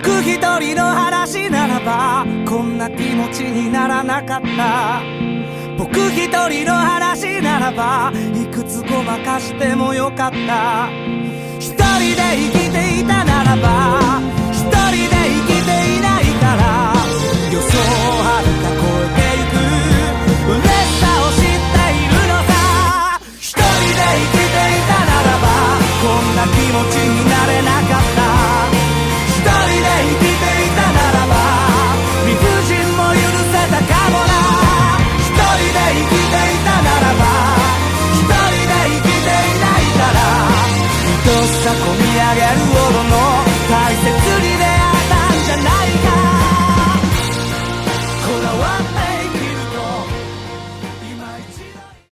僕一人の話ならばこんな気持ちにならなかった。僕一人の話ならばいくつごまかしてもよかった。一人で生きていたならば一人で生きていないから予想をはるか超えていく。嬉しさを知っているのさ。一人で生きていたならばこんな気持ち上げるほどの